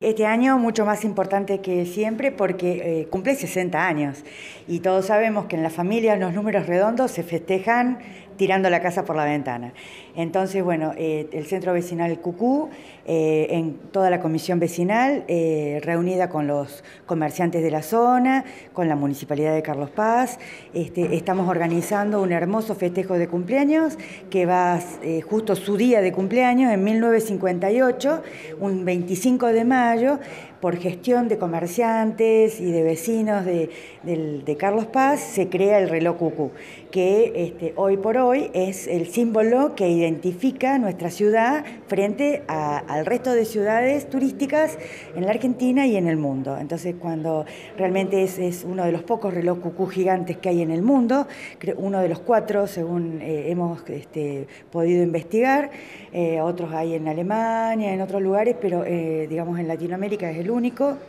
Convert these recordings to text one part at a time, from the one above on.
Este año mucho más importante que siempre porque eh, cumple 60 años. Y todos sabemos que en la familia los números redondos se festejan tirando la casa por la ventana. Entonces, bueno, eh, el Centro Vecinal Cucú, eh, en toda la comisión vecinal, eh, reunida con los comerciantes de la zona, con la Municipalidad de Carlos Paz, este, estamos organizando un hermoso festejo de cumpleaños que va justo su día de cumpleaños en 1958, un 25 de mayo, por gestión de comerciantes y de vecinos de, Carlos Paz, se crea el reloj Cucú, que este, hoy por hoy es el símbolo que identifica nuestra ciudad frente al resto de ciudades turísticas en la Argentina y en el mundo. Entonces, cuando realmente es, uno de los pocos reloj Cucú gigantes que hay en el mundo, uno de los cuatro, según eh, hemos este, podido investigar, eh, otros hay en Alemania, en otros lugares, pero eh, digamos en Latinoamérica es el único,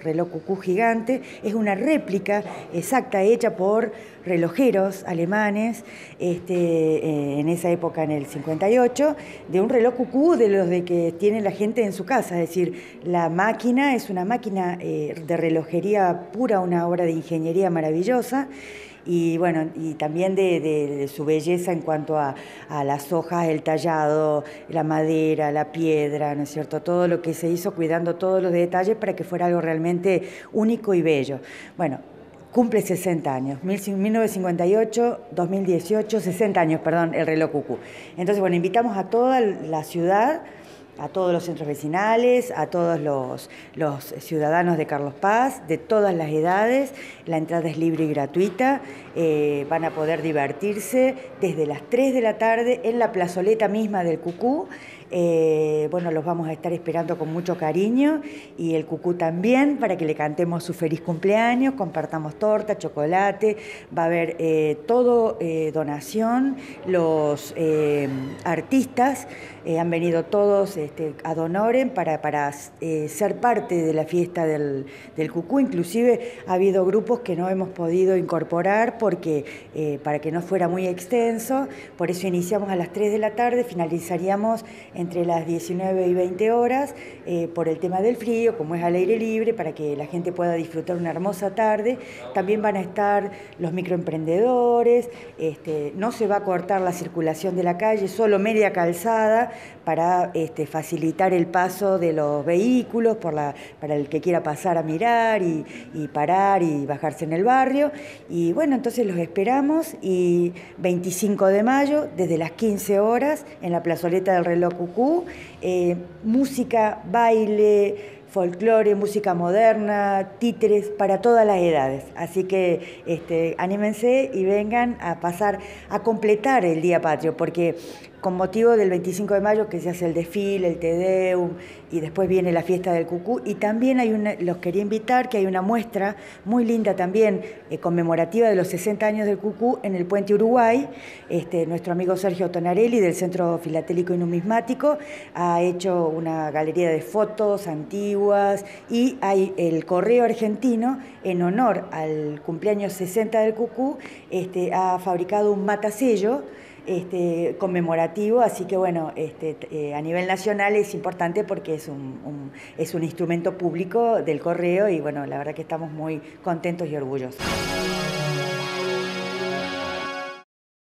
reloj cucú gigante, es una réplica exacta hecha por relojeros alemanes este, eh, en esa época, en el 58, de un reloj cucú de los de que tiene la gente en su casa, es decir, la máquina es una máquina de relojería pura, una obra de ingeniería maravillosa y bueno, y también de, su belleza en cuanto a, las hojas, el tallado, la madera, la piedra, ¿no es cierto? Todo lo que se hizo cuidando todos los detalles para que fuera algo realmente único y bello. Bueno, cumple 60 años, 1958, 2018, 60 años, perdón, el reloj Cucú. Entonces, bueno, invitamos a toda la ciudad a todos los centros vecinales, a todos los, ciudadanos de Carlos Paz, de todas las edades. La entrada es libre y gratuita. Eh, van a poder divertirse desde las 3 de la tarde en la plazoleta misma del Cucú. Eh, bueno, los vamos a estar esperando con mucho cariño y el Cucú también para que le cantemos su feliz cumpleaños, compartamos torta, chocolate, va a haber eh, todo donación, los artistas han venido todos este, ad honorem para, para ser parte de la fiesta del, del Cucú, inclusive ha habido grupos que no hemos podido incorporar porque eh, para que no fuera muy extenso, por eso iniciamos a las 3 de la tarde, finalizaríamos entre las 19 y 20 horas eh, por el tema del frío, como es al aire libre, para que la gente pueda disfrutar una hermosa tarde. También van a estar los microemprendedores, este, no se va a cortar la circulación de la calle, solo media calzada para este, facilitar el paso de los vehículos para el que quiera pasar a mirar y, y parar y bajarse en el barrio. Y bueno, entonces los esperamos y 25 de mayo, desde las 15 horas, en la plazoleta del reloj Cucú, eh, música, baile, folclore, música moderna, títeres para todas las edades. Así que este, anímense y vengan a pasar, a completar el Día Patrio, porque con motivo del 25 de mayo que se hace el desfile, el Tedeum y después viene la fiesta del Cucú y también hay los quería invitar que hay una muestra muy linda también eh, conmemorativa de los 60 años del Cucú en el Puente Uruguay. Este, nuestro amigo Sergio Tonarelli del Centro Filatélico y Numismático ha hecho una galería de fotos antiguas y hay el Correo Argentino en honor al cumpleaños 60 del Cucú este, ha fabricado un matasello este, conmemorativo, así que bueno, este, eh, a nivel nacional es importante porque es un, es un instrumento público del correo y bueno, la verdad que estamos muy contentos y orgullosos.